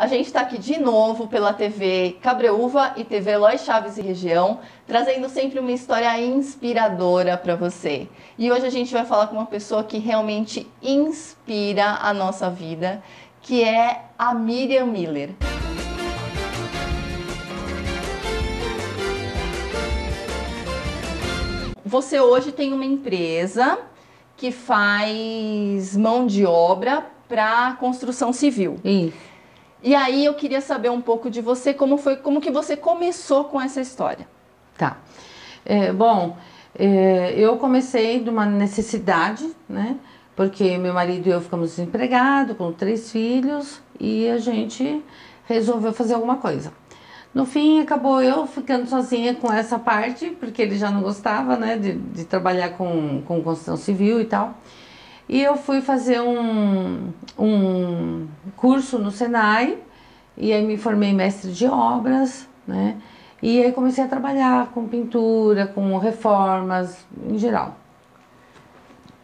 A gente está aqui de novo pela TV Cabreúva e TV Lois Chaves e Região, trazendo sempre uma história inspiradora para você. E hoje a gente vai falar com uma pessoa que realmente inspira a nossa vida, que é a Miriam Miller. Você hoje tem uma empresa que faz mão de obra para construção civil. Isso. E aí eu queria saber um pouco de você, como foi, como que você começou com essa história? Tá. É, bom, é, eu comecei de uma necessidade, né? Porque meu marido e eu ficamos desempregados, com três filhos, e a gente resolveu fazer alguma coisa. No fim, acabou eu ficando sozinha com essa parte, porque ele já não gostava, né, de, de trabalhar com, com construção civil e tal. E eu fui fazer um, um curso no Senai, e aí me formei mestre de obras, né? E aí comecei a trabalhar com pintura, com reformas, em geral.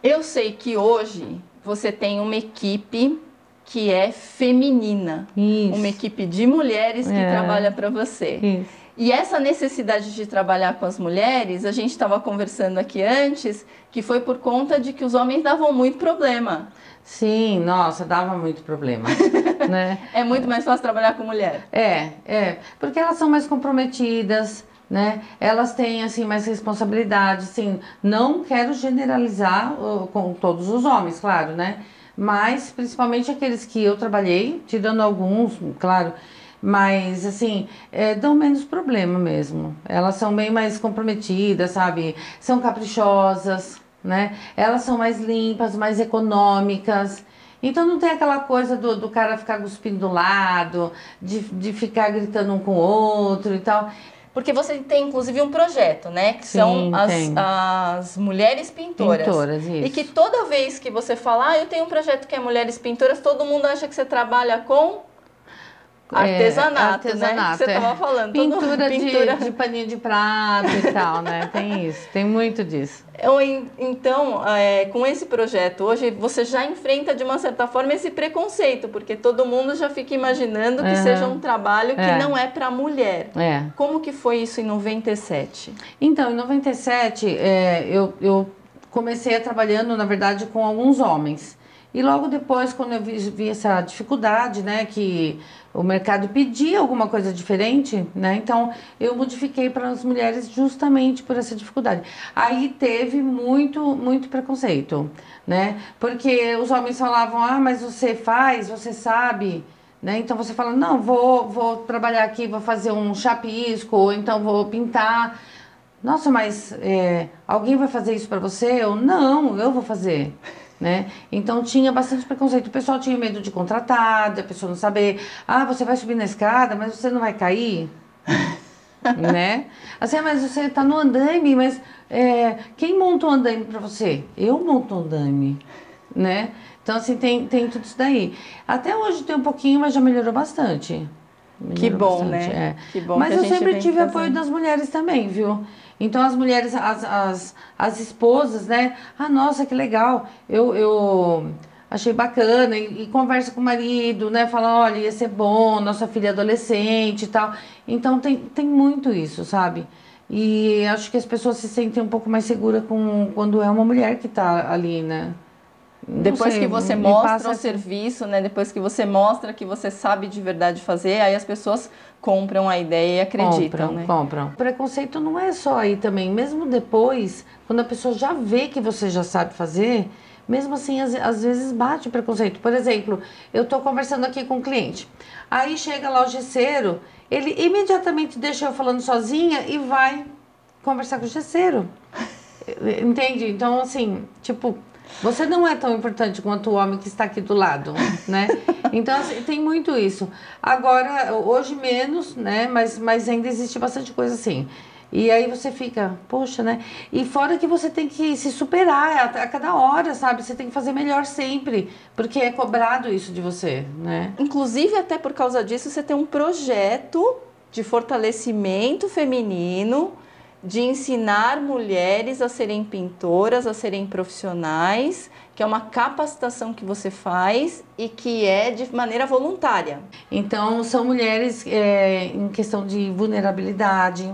Eu sei que hoje você tem uma equipe que é feminina, Isso. uma equipe de mulheres que É. trabalha para você. Isso. E essa necessidade de trabalhar com as mulheres, a gente estava conversando aqui antes, que foi por conta de que os homens davam muito problema. Sim, nossa, dava muito problema, né? É muito mais fácil trabalhar com mulher. É, é, porque elas são mais comprometidas, né? Elas têm assim mais responsabilidade, assim, não quero generalizar com todos os homens, claro, né? Mas principalmente aqueles que eu trabalhei, tirando alguns, claro, mas assim, é, dão menos problema mesmo. Elas são bem mais comprometidas, sabe? São caprichosas, né? Elas são mais limpas, mais econômicas. Então não tem aquela coisa do, do cara ficar cuspindo do lado, de, de ficar gritando um com o outro e tal. Porque você tem inclusive um projeto, né? Que Sim, são as, tem. as mulheres pintoras. Pintoras, isso. E que toda vez que você fala, ah, eu tenho um projeto que é mulheres pintoras, todo mundo acha que você trabalha com artesanato, É, né? Que você é. tava falando. Pintura, pintura. De, de paninho de prato e tal, né? Tem isso, tem muito disso. En- Então, é, com esse projeto hoje, você já enfrenta de uma certa forma esse preconceito, porque todo mundo já fica imaginando que Aham. seja um trabalho que É. não é para mulher. É. Como que foi isso em 97? Então, em 97, é, eu, eu comecei a trabalhando, na verdade, com alguns homens. E logo depois, quando eu vi, vi essa dificuldade, né, que o mercado pedia alguma coisa diferente, né, então eu modifiquei para as mulheres justamente por essa dificuldade. Aí teve muito, muito preconceito, né, porque os homens falavam, ah, mas você faz, você sabe, né? Então você fala, não, vou, vou trabalhar aqui, vou fazer um chapisco, ou então vou pintar. Nossa, mas é, alguém vai fazer isso para você? Eu, não, eu vou fazer. Né? Então tinha bastante preconceito. O pessoal tinha medo de contratar, da pessoa não saber. Ah, você vai subir na escada, mas você não vai cair. né? Assim, "Ah, mas você tá no andaime, mas é, quem monta o andaime para você? Eu monto o andaime, né? Então, assim, tem, tem tudo isso daí. Até hoje tem um pouquinho, mas já melhorou bastante. Que Melhorou bom, bastante, né? é. Que bom Mas que eu sempre tive fazendo. apoio das mulheres também, viu? Então as mulheres, as, as, as esposas, né? Ah, nossa, que legal. Eu, eu achei bacana e, e conversa com o marido, né? Fala, olha, ia ser bom, nossa filha é adolescente e tal. Então tem, tem muito isso, sabe? E acho que as pessoas se sentem um pouco mais seguras com, quando é uma mulher que tá ali, né? Depois sei, que você mostra passa o serviço, né? Depois que você mostra que você sabe de verdade fazer, aí as pessoas compram a ideia e acreditam, compram, né? compram. Preconceito não é só aí também. Mesmo depois, quando a pessoa já vê que você já sabe fazer, mesmo assim, às, às vezes bate o preconceito. Por exemplo, eu estou conversando aqui com um cliente. Aí chega lá o gesseiro, ele imediatamente deixa eu falando sozinha e vai conversar com o gesseiro. Entende? Então, assim, tipo, você não é tão importante quanto o homem que está aqui do lado, né? Então, assim, tem muito isso. Agora, hoje menos, né? Mas, mas ainda existe bastante coisa assim. E aí você fica, poxa, né? E fora que você tem que se superar a, a cada hora, sabe? Você tem que fazer melhor sempre, porque é cobrado isso de você, né? Inclusive, até por causa disso, você tem um projeto de fortalecimento feminino, de ensinar mulheres a serem pintoras, a serem profissionais que é uma capacitação que você faz e que é de maneira voluntária. Então, são mulheres é, em questão de vulnerabilidade,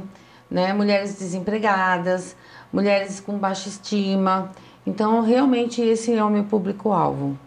né? mulheres desempregadas, mulheres com baixa estima. Então, realmente, esse é o meu público-alvo.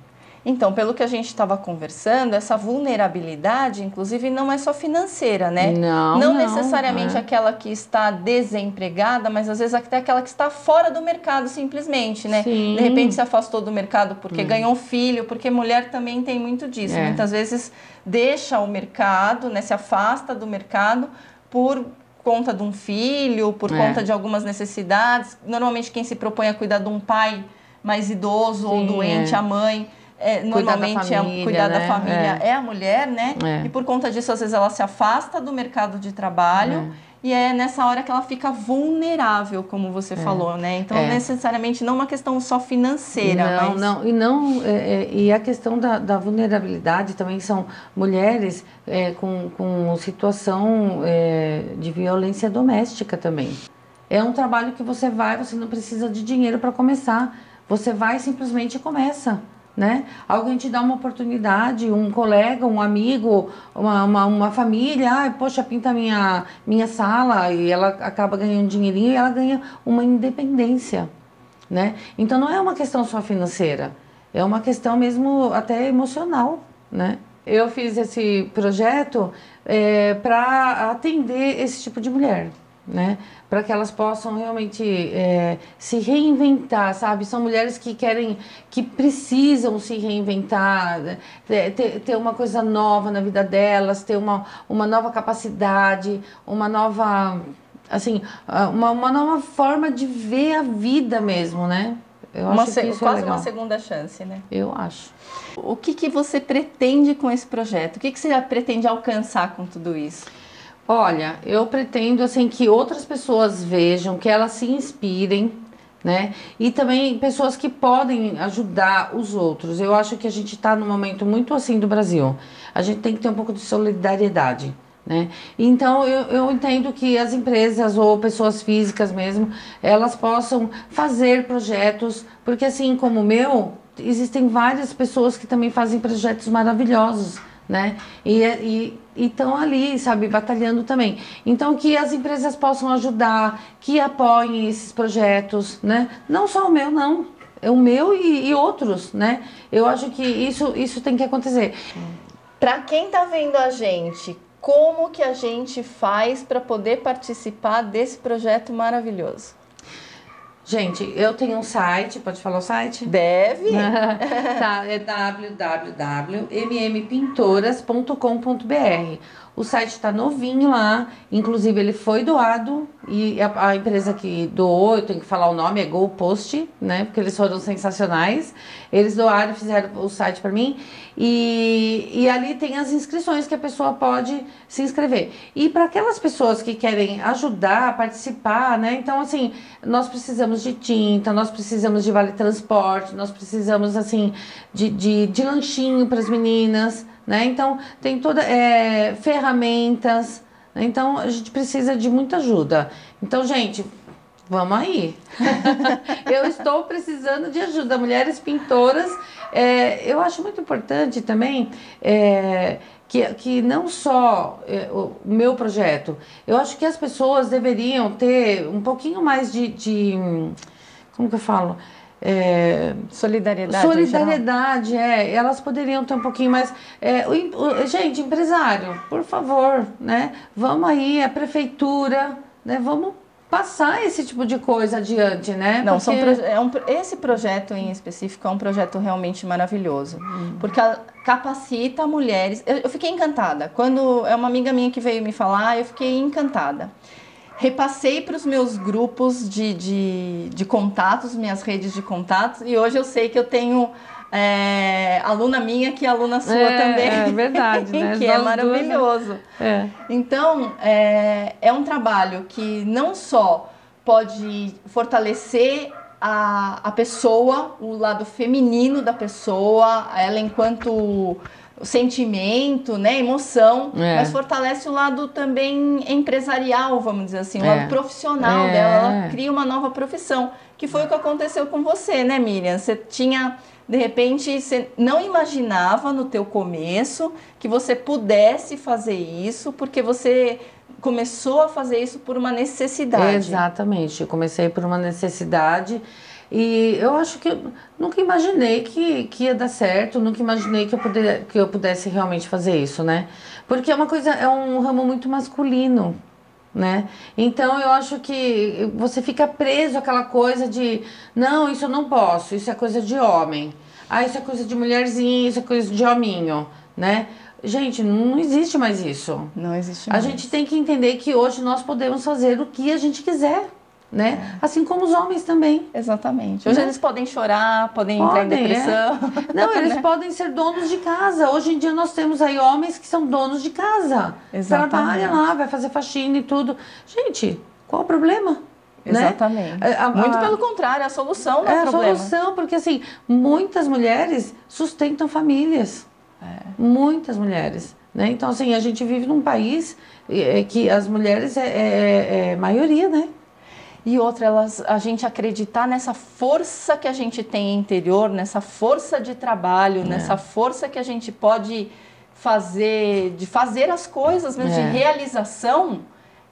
Então, pelo que a gente estava conversando, essa vulnerabilidade, inclusive, não é só financeira, né? Não. Não, não necessariamente é. aquela que está desempregada, mas às vezes até aquela que está fora do mercado, simplesmente, né? Sim. De repente se afastou do mercado porque hum. ganhou um filho, porque mulher também tem muito disso. É. Muitas vezes deixa o mercado, né? Se afasta do mercado por conta de um filho, por é. conta de algumas necessidades. Normalmente quem se propõe a cuidar de um pai mais idoso Sim, ou doente, é. a mãe é, normalmente é família, é cuidar né? da família é. é. a mulher, né? É. E por conta disso, às vezes ela se afasta do mercado de trabalho. É. E é nessa hora que ela fica vulnerável, como você é. falou, né? Então, necessariamente não uma questão só financeira, não, mas... não, e não e a questão da, da, vulnerabilidade também são mulheres com, com situação de violência doméstica também. É um trabalho que você vai, você não precisa de dinheiro para começar. Você vai simplesmente começa né? Alguém te dá uma oportunidade, um colega, um amigo, uma, uma, uma família, ah, poxa, pinta minha, minha sala e ela acaba ganhando dinheirinho e ela ganha uma independência, né? Então não é uma questão só financeira, é uma questão mesmo até emocional, né? Eu fiz esse projeto é, para atender esse tipo de mulher, né? Para que elas possam realmente é, se reinventar, sabe? São mulheres que querem, que precisam se reinventar, né? ter, ter uma coisa nova na vida delas, ter uma, uma nova capacidade, uma nova, assim, uma, uma nova forma de ver a vida mesmo, né? Eu uma acho que isso é quase é uma segunda chance, né? Eu acho. O que, que você pretende com esse projeto? O que, que você pretende alcançar com tudo isso? Olha, eu pretendo assim que outras pessoas vejam, que elas se inspirem, né? E também pessoas que podem ajudar os outros. Eu acho que a gente está num momento muito assim do Brasil. A gente tem que ter um pouco de solidariedade. Né? Então eu, eu entendo que as empresas ou pessoas físicas mesmo, elas possam fazer projetos, porque assim como o meu, existem várias pessoas que também fazem projetos maravilhosos né? E estão ali, sabe, batalhando também. Então, que as empresas possam ajudar, que apoiem esses projetos, né? Não só o meu, não. É o meu e, e outros, né? Eu acho que isso, isso tem que acontecer. Para quem está vendo a gente, como que a gente faz para poder participar desse projeto maravilhoso? Gente, eu tenho um site, pode falar o site? Deve. tá, é www.mmpintoras.com.br. O site está novinho lá, inclusive ele foi doado e a, a, empresa que doou, eu tenho que falar o nome, é GoPost, né? Porque eles foram sensacionais. Eles doaram, fizeram o site para mim e, e ali tem as inscrições que a pessoa pode se inscrever. E para aquelas pessoas que querem ajudar, participar, né? Então, assim, nós precisamos de tinta, nós precisamos de vale transporte, nós precisamos, assim, de, de, de lanchinho para as meninas né? Então, tem toda é, ferramentas. Né? Então, a gente precisa de muita ajuda. Então, gente, vamos aí. eu estou precisando de ajuda. Mulheres pintoras, é, eu acho muito importante também. É, que, que não só é, o meu projeto, eu acho que as pessoas deveriam ter um pouquinho mais de, de como que eu falo? É, solidariedade. Solidariedade, é. Elas poderiam ter um pouquinho mais. É, o, o, gente, empresário, por favor, né? Vamos aí, a prefeitura, né? Vamos passar esse tipo de coisa adiante, né? Não, porque... são é um, esse projeto em específico é um projeto realmente maravilhoso, hum. porque capacita mulheres. Eu, eu fiquei encantada. Quando é uma amiga minha que veio me falar, eu fiquei encantada repassei para os meus grupos de, de, de, contatos, minhas redes de contatos, e hoje eu sei que eu tenho é, aluna minha que é aluna sua é, também. É verdade, né? que é maravilhoso. É. Então, é, é um trabalho que não só pode fortalecer a, a pessoa, o lado feminino da pessoa, ela enquanto o sentimento, né, emoção, É. mas fortalece o lado também empresarial, vamos dizer assim, o É. lado profissional É. dela. Ela cria uma nova profissão, que foi o que aconteceu com você, né, Miriam? Você tinha de repente, você não imaginava no teu começo que você pudesse fazer isso, porque você começou a fazer isso por uma necessidade. Exatamente. Eu comecei por uma necessidade e eu acho que eu nunca imaginei que, que ia dar certo, nunca imaginei que eu, puder, que eu pudesse realmente fazer isso, né? Porque é uma coisa, é um ramo muito masculino, né? Então eu acho que você fica preso àquela coisa de não, isso eu não posso, isso é coisa de homem. Ah, isso é coisa de mulherzinha, isso é coisa de hominho, né? Gente, não existe mais isso. Não existe A mais. gente tem que entender que hoje nós podemos fazer o que a gente quiser, né? Assim como os homens também. Exatamente. Hoje Né? eles podem chorar, podem entrar em Podem, é. depressão. Não, eles podem ser donos de casa. Hoje em dia nós temos aí homens que são donos de casa. Exatamente. Trabalha lá, vai fazer faxina e tudo. Gente, qual o problema? Né? Exatamente. É, a- Muito a- pelo contrário, a solução é, É a problema. solução, porque assim, muitas mulheres sustentam famílias. É. Muitas mulheres. Né? Então, assim, a gente vive num país é, que as mulheres é, é- é maioria, né? E outra, elas, a gente acreditar nessa força que a gente tem interior, nessa força de trabalho, É. nessa força que a gente pode fazer, de fazer as coisas mesmo, É. de realização,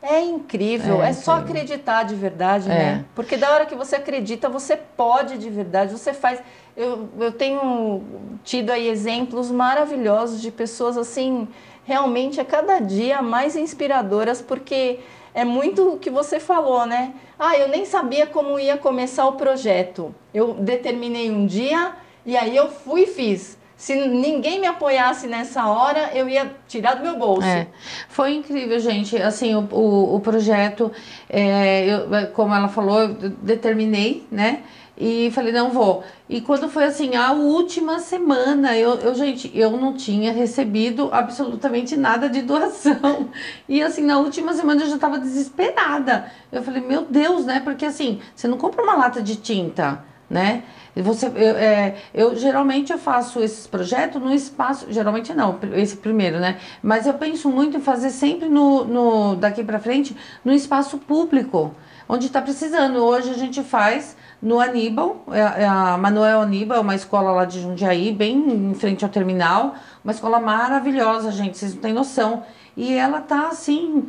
é incrível. É, É só acreditar de verdade, É. né? Porque da hora que você acredita, você pode de verdade, você faz. Eu, eu tenho tido aí exemplos maravilhosos de pessoas assim, realmente a cada dia mais inspiradoras, porque é muito o que você falou, né? Ah, eu nem sabia como ia começar o projeto. Eu determinei um dia e aí eu fui e fiz. Se ninguém me apoiasse nessa hora, eu ia tirar do meu bolso. É, foi incrível, gente. Assim, o, o, o projeto, é, eu, como ela falou, eu determinei, né? E falei, não vou. E quando foi assim, a última semana, eu, eu, gente, eu não tinha recebido absolutamente nada de doação. E assim, na última semana eu já tava desesperada. Eu falei, meu Deus, né? Porque assim, você não compra uma lata de tinta, né? Você, eu, é, eu geralmente eu faço esses projetos no espaço, geralmente não, esse primeiro, né? Mas eu penso muito em fazer sempre no, no daqui para frente no espaço público, onde está precisando. Hoje a gente faz no Aníbal, é, a- é a Manuel Aníbal, é uma escola lá de Jundiaí, bem em frente ao terminal, uma escola maravilhosa, gente, vocês não têm noção. E ela tá assim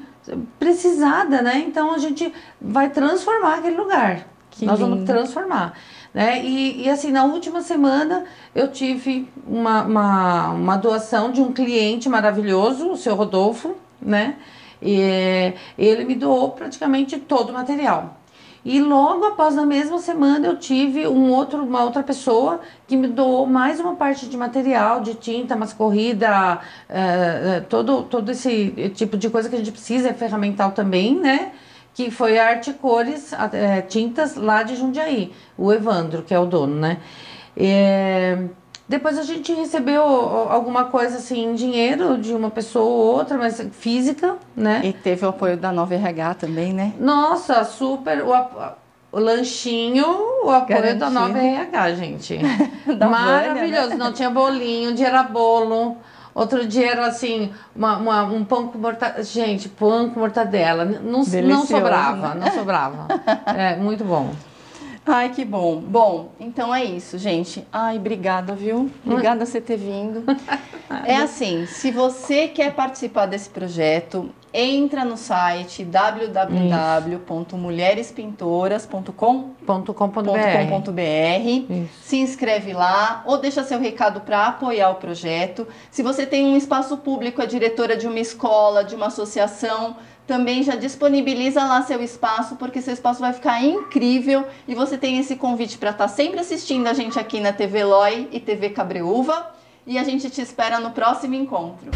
precisada, né? Então a gente vai transformar aquele lugar. Que Nós vamos lindo. transformar. Né? E, e assim, na última semana eu tive uma, uma, uma doação de um cliente maravilhoso, o seu Rodolfo, né? E ele me doou praticamente todo o material. E logo após, na mesma semana, eu tive um outro, uma outra pessoa que me doou mais uma parte de material, de tinta, mas corrida, eh, eh, todo, todo esse tipo de coisa que a gente precisa, é ferramental também, né? que foi a Arte Cores é, Tintas lá de Jundiaí, o Evandro, que é o dono, né? É, depois a gente recebeu alguma coisa assim em dinheiro de uma pessoa ou outra, mas física, né? E teve o apoio da Nova RH também, né? Nossa, super. O, o lanchinho, o apoio da Garantido. Nova RH, gente. Da Maravilhoso. Vânia, né? Não tinha bolinho, um dia era bolo. Outro dia era assim, uma, uma- um pão com mortadela. Gente, pão com mortadela. Não, não sobrava, né? não sobrava. É, muito bom. Ai, que bom. Bom, então é isso, gente. Ai, obrigada, viu? Obrigada por você ter vindo. É assim, se você quer participar desse projeto, entra no site www.mulherespintoras.com Ponto com ponto .com.br, BR. Isso. se inscreve lá ou deixa seu recado para apoiar o projeto. Se você tem um espaço público, é diretora de uma escola, de uma associação, também já disponibiliza lá seu espaço, porque seu espaço vai ficar incrível e você tem esse convite para estar sempre assistindo a gente aqui na TV Loi e TV Cabreúva. E a gente te espera no próximo encontro.